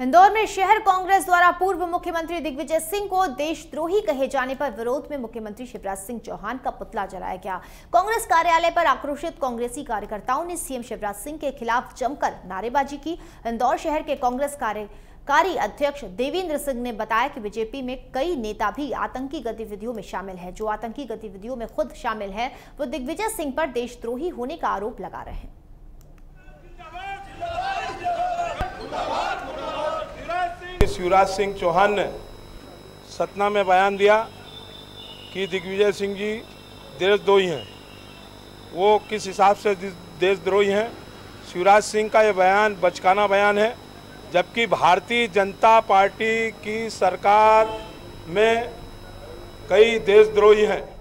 इंदौर में शहर कांग्रेस द्वारा पूर्व मुख्यमंत्री दिग्विजय सिंह को देशद्रोही कहे जाने पर विरोध में मुख्यमंत्री शिवराज सिंह चौहान का पुतला जलाया गया। कांग्रेस कार्यालय पर आक्रोशित कांग्रेसी कार्यकर्ताओं ने सीएम शिवराज सिंह के खिलाफ जमकर नारेबाजी की। इंदौर शहर के कांग्रेस कार्यकारी अध्यक्ष देवेंद्र सिंह ने बताया कि बीजेपी में कई नेता भी आतंकी गतिविधियों में शामिल है। जो आतंकी गतिविधियों में खुद शामिल है, वो दिग्विजय सिंह पर देशद्रोही होने का आरोप लगा रहे हैं। शिवराज सिंह चौहान ने सतना में बयान दिया कि दिग्विजय सिंह जी देशद्रोही हैं। वो किस हिसाब से देशद्रोही हैं? शिवराज सिंह का ये बयान बचकाना बयान है, जबकि भारतीय जनता पार्टी की सरकार में कई देशद्रोही हैं।